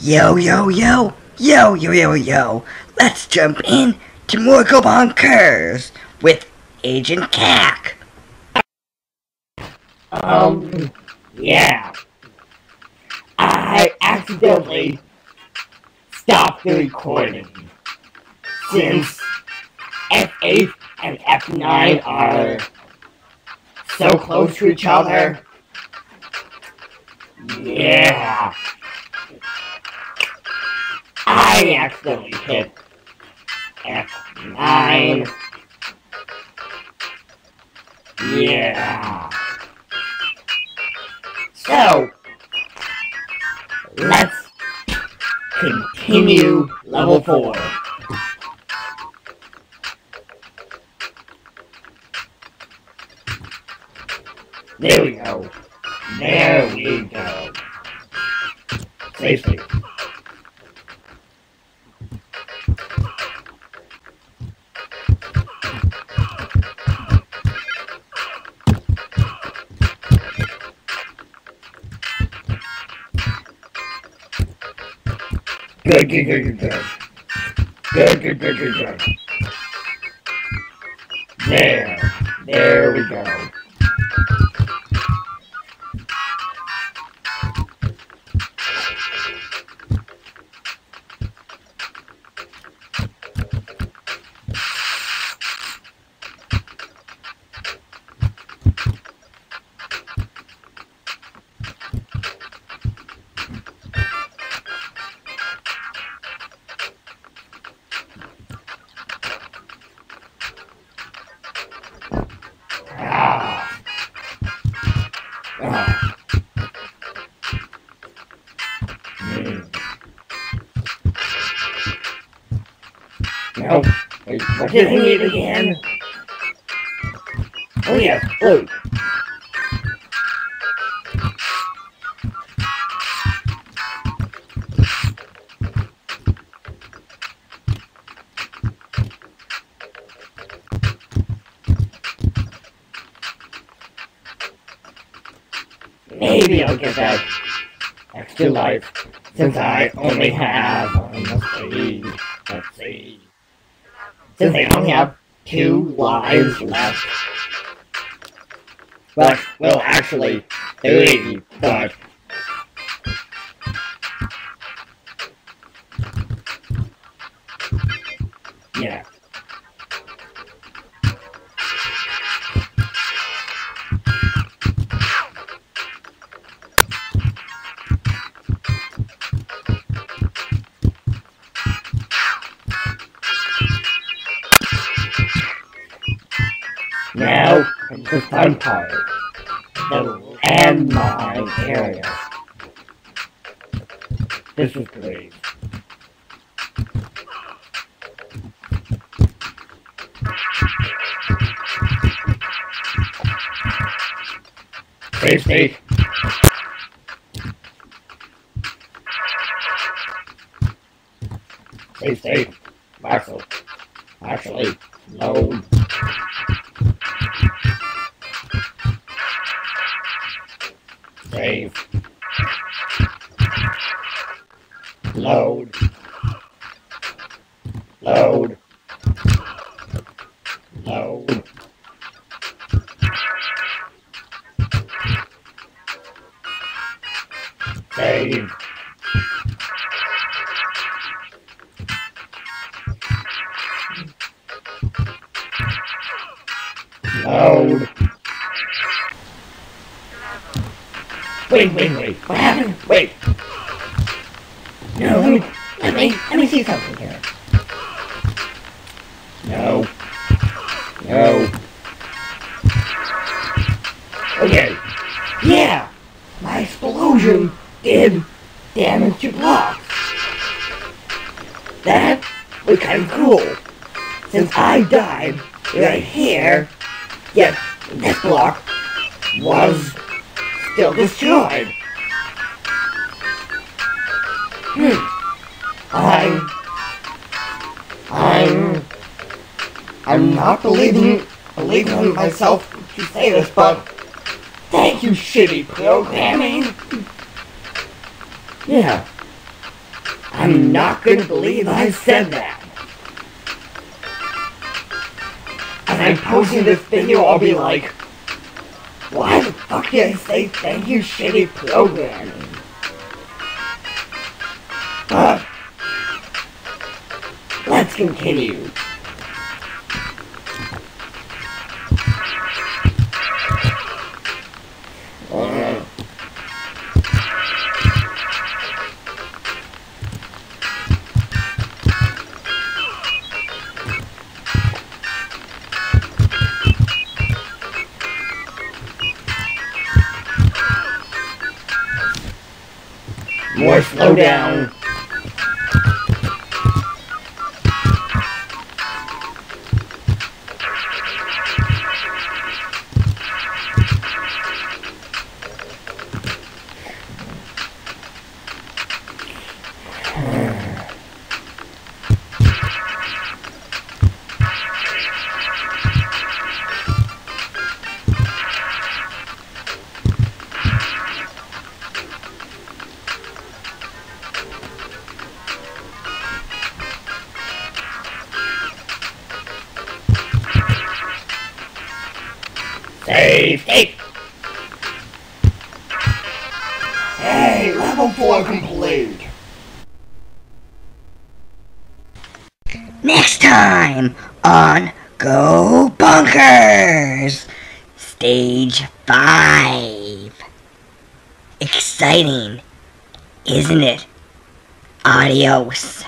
Yo, yo, yo, yo, yo, yo, yo. Let's jump in to more Go Bonkers with Agent Cack. Um, yeah. I accidentally stopped the recording since F8 and F9 are so close to each other. Yeah. I accidentally hit F9. Yeah. So, let's continue level 4. There we go. There we go. Safely. Good, good, good, good. There. There we go. No. Wait, what did I need again? Oh yes, blue. Maybe I'll get that extra life since I only have, let's see, let's see. Since I only have two lives left. But, well, actually, three, but. Yeah. Now, the fun part. The landmine area. This is great. Safe, safe. Maxwell. Actually, load. Load. Wait, wait, wait. What happened? Wait. No, let me, let me, let me see something here. No. No. Okay. Yeah! My explosion did damage to blocks. That was kind of cool. Since I died right here, yet this block was still destroyed. Hmm. I'm. I'm. I'm not believing believing in myself to say this, but thank you, shitty programming. Yeah. I'm not gonna believe I said that. As I'm posting this video, I'll be like, why the fuck did I say thank you, shitty programming? But, let's continue. More slow down. Save state. Hey, level 4 complete. Next time on Go Bonkers! Stage 5. Exciting, isn't it? Adios.